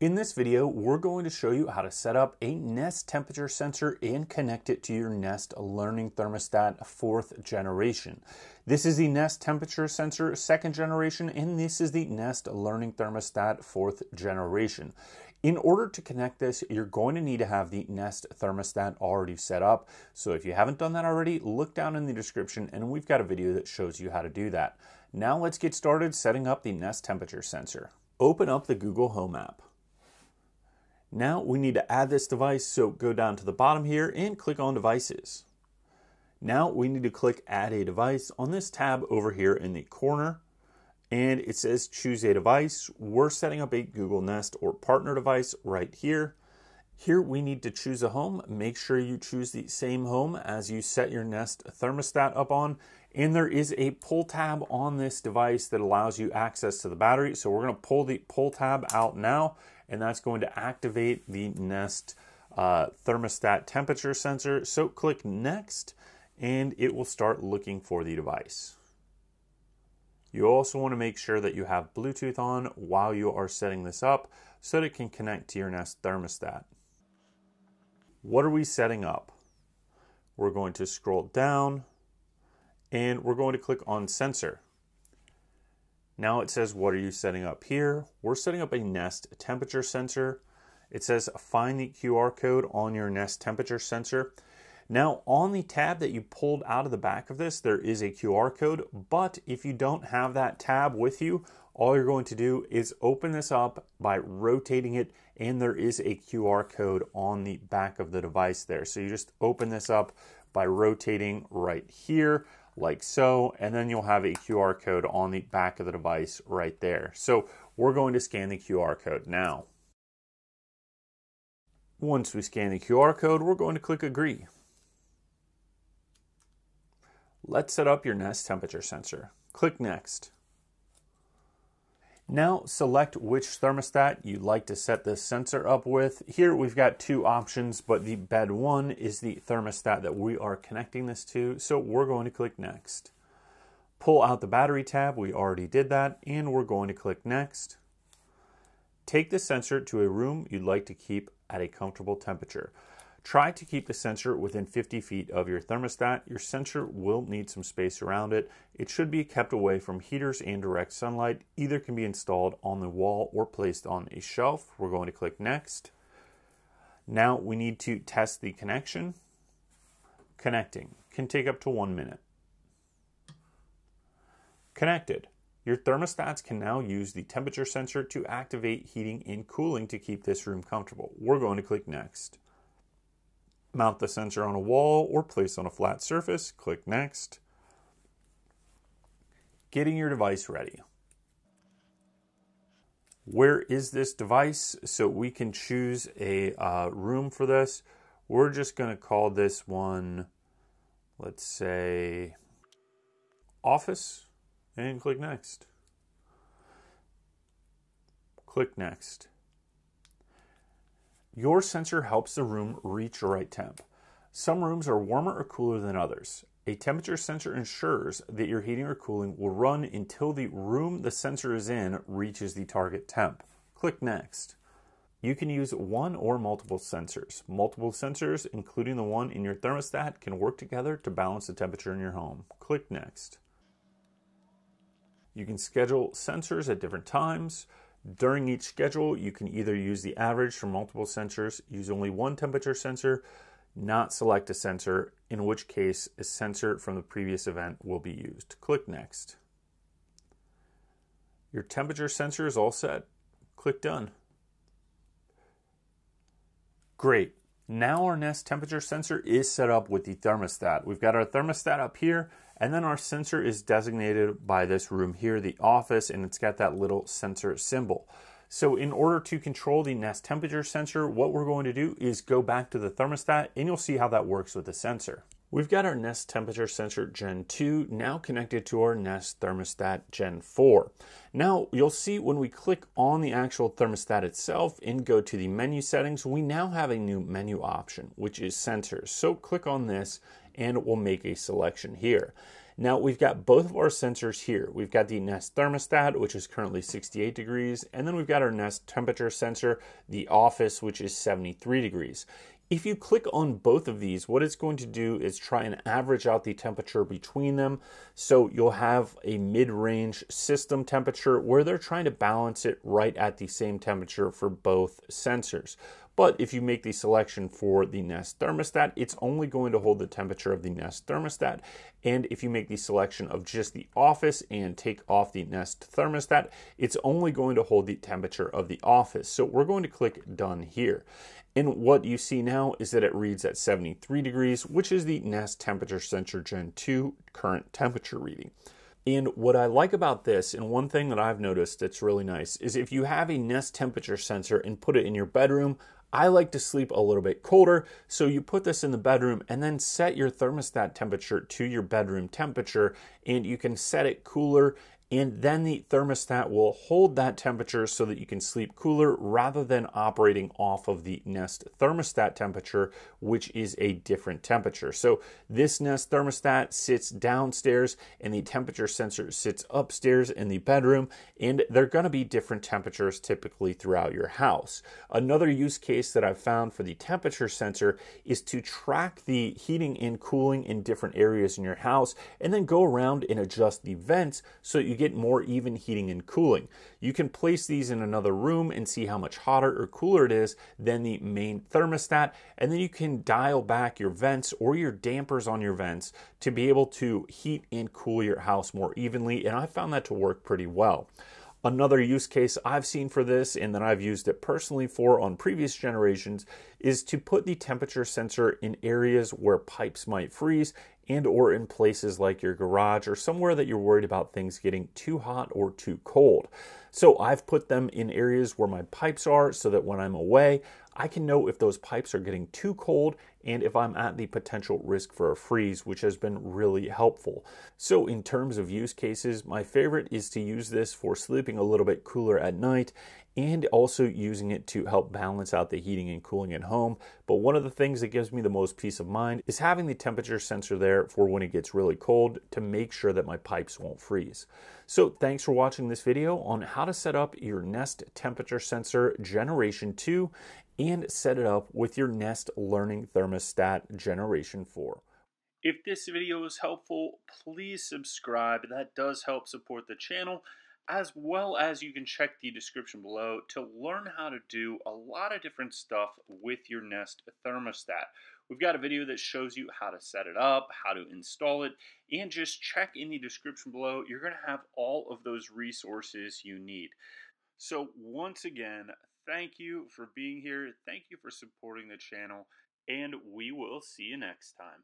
In this video, we're going to show you how to set up a Nest temperature sensor and connect it to your Nest Learning Thermostat fourth generation. This is the Nest temperature sensor second generation, and this is the Nest Learning Thermostat fourth generation. In order to connect this, you're going to need to have the Nest thermostat already set up. So if you haven't done that already, look down in the description and we've got a video that shows you how to do that. Now let's get started setting up the Nest temperature sensor. Open up the Google Home app. Now we need to add this device, so go down to the bottom here and click on devices. Now we need to click add a device on this tab over here in the corner and it says choose a device. We're setting up a Google Nest or partner device right here. Here we need to choose a home. Make sure you choose the same home as you set your Nest thermostat up on. And there is a pull tab on this device that allows you access to the battery. So we're gonna pull the pull tab out now and that's going to activate the Nest uh, thermostat temperature sensor. So click next and it will start looking for the device. You also want to make sure that you have Bluetooth on while you are setting this up so that it can connect to your Nest thermostat. What are we setting up? We're going to scroll down and we're going to click on sensor. Now it says, what are you setting up here? We're setting up a Nest temperature sensor. It says, find the QR code on your Nest temperature sensor. Now on the tab that you pulled out of the back of this, there is a QR code, but if you don't have that tab with you, all you're going to do is open this up by rotating it and there is a QR code on the back of the device there. So you just open this up by rotating right here like so, and then you'll have a QR code on the back of the device right there. So we're going to scan the QR code now. Once we scan the QR code, we're going to click agree. Let's set up your Nest temperature sensor. Click next. Now select which thermostat you'd like to set this sensor up with. Here we've got two options, but the bed one is the thermostat that we are connecting this to. So we're going to click next. Pull out the battery tab, we already did that, and we're going to click next. Take the sensor to a room you'd like to keep at a comfortable temperature. Try to keep the sensor within 50 feet of your thermostat. Your sensor will need some space around it. It should be kept away from heaters and direct sunlight. Either can be installed on the wall or placed on a shelf. We're going to click next. Now we need to test the connection. Connecting can take up to one minute. Connected. Your thermostats can now use the temperature sensor to activate heating and cooling to keep this room comfortable. We're going to click next. Mount the sensor on a wall or place on a flat surface. Click Next. Getting your device ready. Where is this device? So we can choose a uh, room for this. We're just going to call this one, let's say, office, and click Next. Click Next. Your sensor helps the room reach the right temp. Some rooms are warmer or cooler than others. A temperature sensor ensures that your heating or cooling will run until the room the sensor is in reaches the target temp. Click Next. You can use one or multiple sensors. Multiple sensors, including the one in your thermostat, can work together to balance the temperature in your home. Click Next. You can schedule sensors at different times. During each schedule, you can either use the average from multiple sensors, use only one temperature sensor, not select a sensor, in which case a sensor from the previous event will be used. Click Next. Your temperature sensor is all set. Click Done. Great. Now our Nest temperature sensor is set up with the thermostat. We've got our thermostat up here and then our sensor is designated by this room here, the office, and it's got that little sensor symbol. So in order to control the Nest temperature sensor, what we're going to do is go back to the thermostat and you'll see how that works with the sensor. We've got our Nest temperature sensor Gen 2 now connected to our Nest thermostat Gen 4. Now you'll see when we click on the actual thermostat itself and go to the menu settings, we now have a new menu option, which is sensors. So click on this and we'll make a selection here. Now we've got both of our sensors here. We've got the Nest thermostat, which is currently 68 degrees, and then we've got our Nest temperature sensor, the office, which is 73 degrees. If you click on both of these, what it's going to do is try and average out the temperature between them. So you'll have a mid-range system temperature where they're trying to balance it right at the same temperature for both sensors. But if you make the selection for the Nest thermostat, it's only going to hold the temperature of the Nest thermostat. And if you make the selection of just the office and take off the Nest thermostat, it's only going to hold the temperature of the office. So we're going to click done here. And what you see now is that it reads at 73 degrees, which is the Nest Temperature Sensor Gen 2 current temperature reading. And what I like about this, and one thing that I've noticed that's really nice, is if you have a Nest temperature sensor and put it in your bedroom, I like to sleep a little bit colder, so you put this in the bedroom and then set your thermostat temperature to your bedroom temperature, and you can set it cooler and then the thermostat will hold that temperature so that you can sleep cooler rather than operating off of the Nest thermostat temperature, which is a different temperature. So this Nest thermostat sits downstairs and the temperature sensor sits upstairs in the bedroom, and they're going to be different temperatures typically throughout your house. Another use case that I've found for the temperature sensor is to track the heating and cooling in different areas in your house and then go around and adjust the vents so you get more even heating and cooling. You can place these in another room and see how much hotter or cooler it is than the main thermostat, and then you can dial back your vents or your dampers on your vents to be able to heat and cool your house more evenly, and I found that to work pretty well. Another use case I've seen for this and that I've used it personally for on previous generations is to put the temperature sensor in areas where pipes might freeze and or in places like your garage or somewhere that you're worried about things getting too hot or too cold. So I've put them in areas where my pipes are so that when I'm away, I can know if those pipes are getting too cold and if I'm at the potential risk for a freeze, which has been really helpful. So, in terms of use cases, my favorite is to use this for sleeping a little bit cooler at night and also using it to help balance out the heating and cooling at home. But one of the things that gives me the most peace of mind is having the temperature sensor there for when it gets really cold to make sure that my pipes won't freeze. So thanks for watching this video on how to set up your Nest temperature sensor generation 2 and set it up with your Nest Learning Thermostat Generation 4. If this video was helpful, please subscribe. That does help support the channel, as well as you can check the description below to learn how to do a lot of different stuff with your Nest thermostat. We've got a video that shows you how to set it up, how to install it, and just check in the description below. You're going to have all of those resources you need. So once again, thank you for being here. Thank you for supporting the channel, and we will see you next time.